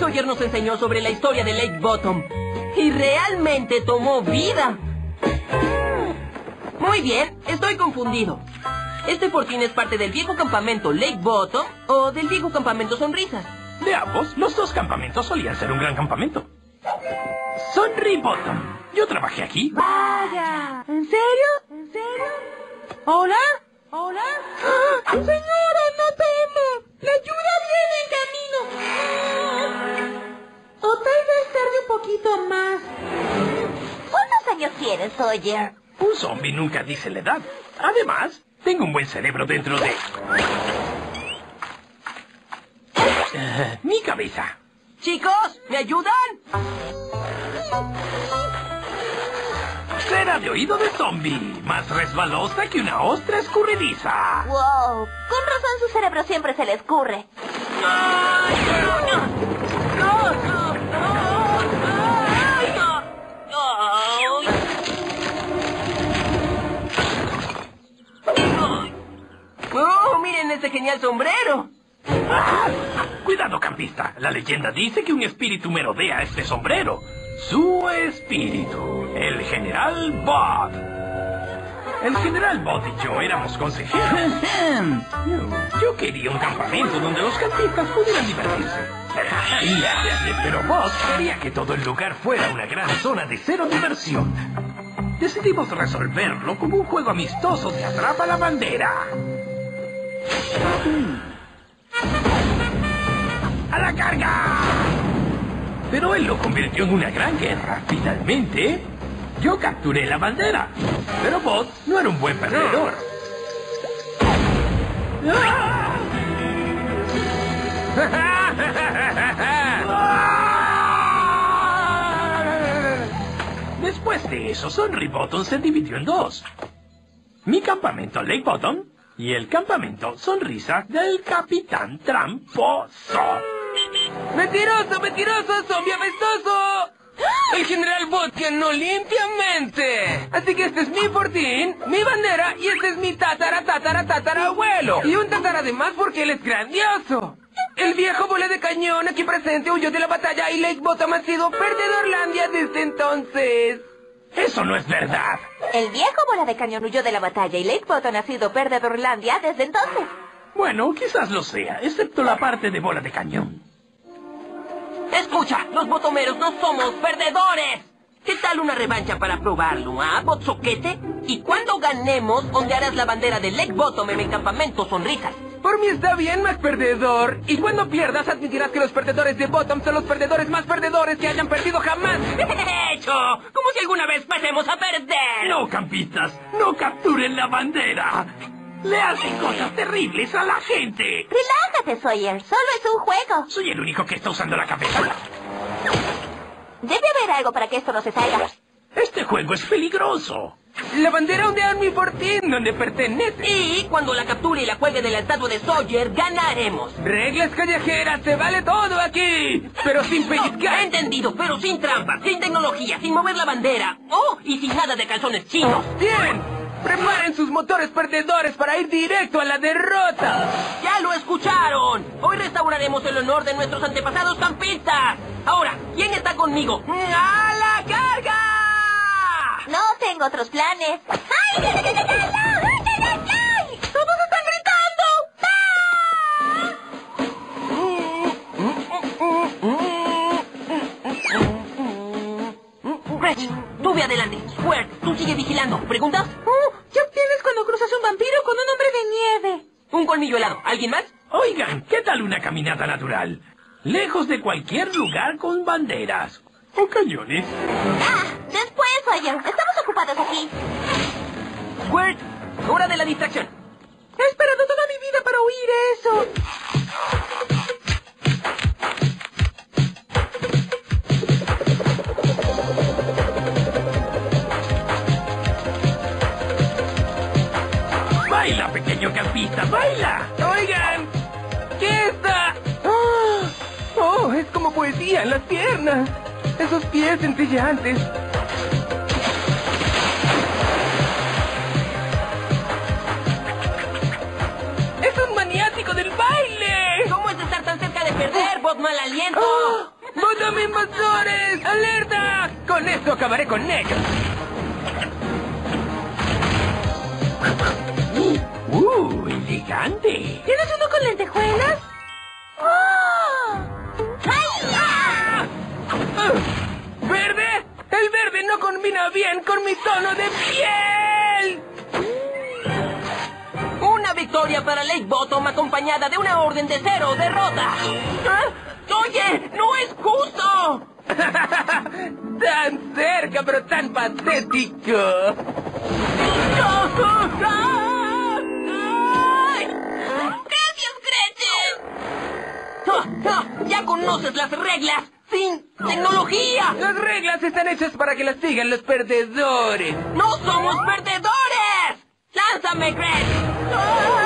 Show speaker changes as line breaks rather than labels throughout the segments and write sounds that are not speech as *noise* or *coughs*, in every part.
Sawyer nos enseñó sobre la historia de Lake Bottom. Y realmente tomó vida. Muy bien, estoy confundido. ¿Este fortín es parte del viejo campamento Lake Bottom o del viejo campamento Sonrisas?
De ambos, los dos campamentos solían ser un gran campamento. Sonri Bottom. Yo trabajé aquí.
Vaya. ¿En serio? ¿En serio? ¿Hola? ¿Hola? ¡Ah! Señora, no temo. La ayuda viene
¿Cuántos años tienes, Sawyer?
Un zombie nunca dice la edad. Además, tengo un buen cerebro dentro de... *laughs* Mi cabeza.
Chicos, ¿me ayudan?
Cera de oído de zombie, más resbalosa que una ostra escurridiza.
Wow, con razón su cerebro siempre se le escurre.
¡Oh, miren ese genial sombrero!
Ah, *laughs* cuidado, campista. La leyenda dice que un espíritu merodea este sombrero. Su espíritu, el general Bot. El general Bot y yo éramos consejeros. *laughs* Yo quería un campamento donde los campistas pudieran divertirse. Pero Bot quería que todo el lugar fuera una gran zona de cero diversión. Decidimos resolverlo como un juego amistoso de atrapa la bandera. ¡A la carga! Pero él lo convirtió en una gran guerra. Finalmente, yo capturé la bandera. Pero Bot no era un buen perdedor. Después de eso, Sonry Bottom se dividió en dos. Mi campamento Lake Bottom y el campamento Sonrisa del Capitán Tramposo.
¡Mentiroso, mentiroso, zombie! El general Bot ganó limpiamente. Así que este es mi fortín, mi bandera y este es mi tatara tatara tatara abuelo. Y un tatara además porque él es grandioso. El viejo bole de cañón aquí presente huyó de la batalla y Lake Bottom ha sido perdedorlandia desde entonces.
Eso no es verdad.
El viejo bola de cañón huyó de la batalla y Lake Bottom ha sido perdedorlandia desde entonces.
Bueno, quizás lo sea, excepto la parte de bola de cañón.
Escucha, los botomeros no somos perdedores. ¿Qué tal una revancha para probarlo, ah, botsoquete? Y cuando ganemos, ondearás la bandera de Lake Bottom en el campamento Sonrisas. Por mí está bien, más perdedor. Y cuando pierdas, admitirás que los perdedores de Bottom son los perdedores más perdedores que hayan perdido jamás. *laughs* ¡Hecho! Como si alguna vez pasemos a perder.
No, campistas, no capturen la bandera. Le hacen cosas terribles a la gente.
Relájate, Sawyer. Solo es un juego.
Soy el único que está usando la cabeza.
Debe haber algo para que esto no se salga.
Este juego es peligroso.
La bandera ondea en mi fortín, donde pertenece. Y cuando la capture y la cuelgue de la estatua de Sawyer, ganaremos. Reglas callejeras, se vale todo aquí. Pero sin pellizcar. entendido, pero sin trampas, sin tecnología, sin mover la bandera. Oh, y sin nada de calzones chinos. Bien. Preparen sus motores perdedores para ir directo a la derrota. Ya lo escucharon. Hoy restauraremos el honor de nuestros antepasados campistas. Ahora, ¿quién está conmigo? ¡A la carga!
No tengo otros planes. ¡Ay! ¡Todos
están gritando!
Gretch, tú ve adelante. Squirt, tú sigue vigilando. ¿Preguntas?
Oh, ¿Qué obtienes cuando cruzas un vampiro con un hombre de nieve?
Un colmillo helado. ¿Alguien más?
Oigan, ¿qué tal una caminata natural? Lejos de cualquier lugar con banderas o cañones.
Ah, Estamos ocupados aquí.
Squirt, hora de la distracción.
He esperado toda mi vida para oír eso.
¡Baila, pequeño campista, baila!
Oigan, ¿qué está? ¡Oh! ¡Oh! Es como poesía en las piernas. Esos pies centelleantes. perder, bot mal aliento! ¡Oh! ¡Botame invasores! ¡Alerta! Con esto
acabaré con ellos.
¡Uh! uh ¡Elegante!
¿Tienes uno con lentejuelas? ¡Oh!
¡Verde! ¡El verde no combina bien con mi tono de piel!
Victoria para Lake Bottom acompañada de una orden de cero derrota. ¿Ah? Oye, no es justo. *laughs*
tan cerca, pero tan patético.
¡Gracias, Gretchen! Ah, ah, ¡Ya conoces las reglas! ¡Sin tecnología!
Las reglas están hechas para que las sigan los perdedores.
¡No somos perdedores! ¡Lánzame, Gretchen!
¿Estás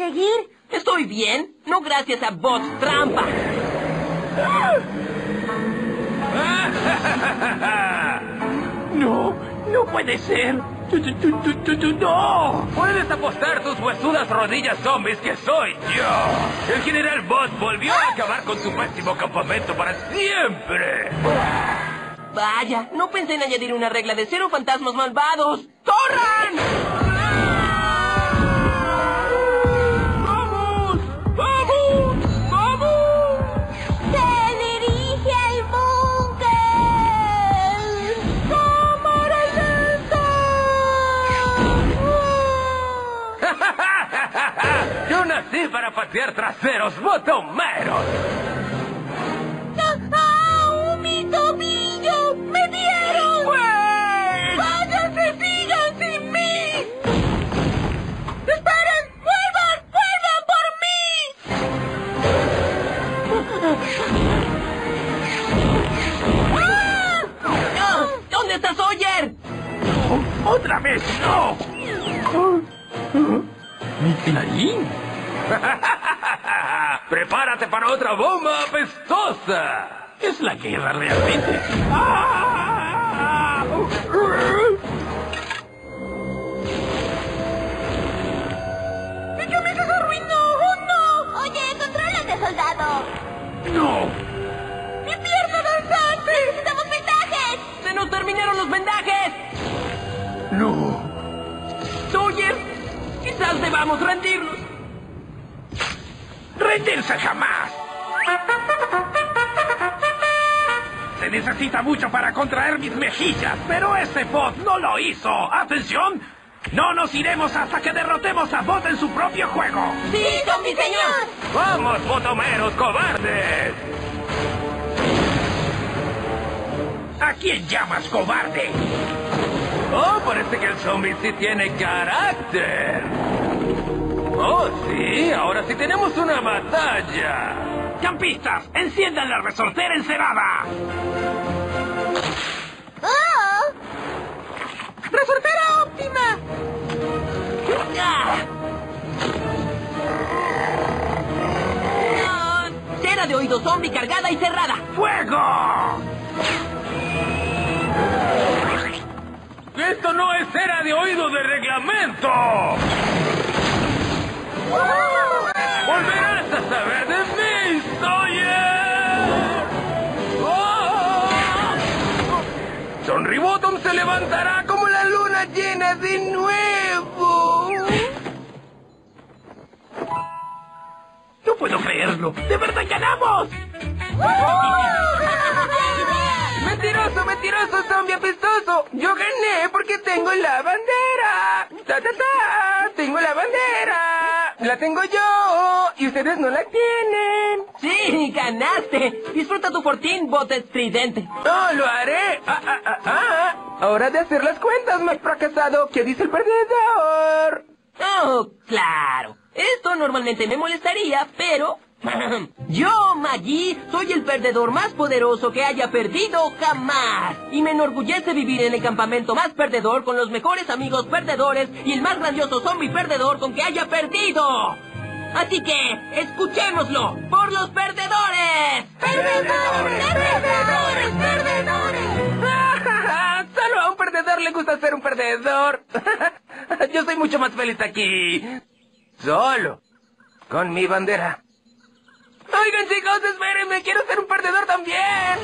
seguir.
Estoy bien, no gracias a bots trampa. *laughs*
¡No! ¡No puede ser! ¡No!
Puedes apostar tus huesudas rodillas zombies que soy yo. El general Bot volvió a acabar con su pésimo campamento para siempre.
Vaya, no pensé en añadir una regla de cero fantasmas malvados. ¡Corran!
Para patear traseros botomeros.
¡Ah! ¡Mi tobillo! ¡Me dieron! ¡Váyanse, sigan sin mí! ¡Esperen! ¡Vuelvan! ¡Vuelvan por mí!
Ah, ¿Dónde está Sawyer?
¡Otra vez no! ¡Mi clarín! *laughs*
Prepárate para otra bomba apestosa.
Es la guerra realmente. ¡Ah!
¡Mi camisa se arruinó! ¡Oh, no! Oye, contrólate, soldado.
¡No!
¡Mi pierna danzante! ¡Necesitamos vendajes!
¡Se nos terminaron los vendajes!
¡No!
¡Sawyer! Quizás debamos rendirnos.
¡Rendirse jamás! Se necesita mucho para contraer mis mejillas, pero este bot no lo hizo. ¡Atención! No nos iremos hasta que derrotemos a Bot en su propio juego.
¡Sí, con mi señor!
¡Vamos, botomeros cobardes!
¿A quién llamas cobarde?
Oh, parece que el zombie sí tiene carácter. Oh, sí, ahora sí tenemos una batalla.
¡Campistas! ¡Enciendan la resortera encerada!
¡Oh! ¡Resortera óptima!
Cera de oído zombie cargada y cerrada.
¡Fuego!
¡Esto no es cera de oído de reglamento! ¡Volverás a saber de mí, Sawyer! ¡Oh! Sonry Bottom se levantará como la luna llena de nuevo.
¡No puedo creerlo! ¡De verdad ganamos!
¡Mentiroso, mentiroso, zombie apestoso! ¡Yo gané porque tengo la bandera! ¡Ta, ta, ta! ¡Tengo la bandera! ¡La tengo yo! ¡Y ustedes no la tienen!
Sí, ganaste. Disfruta tu fortín, bot estridente.
¡Oh, lo haré! ¡Ah, ah, ah, ah! ¡Hora de hacer las cuentas, más fracasado! ¿Qué dice el perdedor?
Oh, claro. Esto normalmente me molestaría, pero... *coughs* Yo, Maggie, soy el perdedor más poderoso que haya perdido jamás. Y me enorgullece vivir en el campamento más perdedor con los mejores amigos perdedores y el más grandioso zombie perdedor con que haya perdido. Así que, escuchémoslo por los perdedores.
¡Perdedores! ¡Perdedores! ¡Perdedores! *laughs*
¡Son perdedor le gusta ser un perdedor. *laughs* Yo soy mucho más feliz aquí. Solo. Con mi bandera. Oigan, chicos, espérenme. Quiero ser un perdedor también.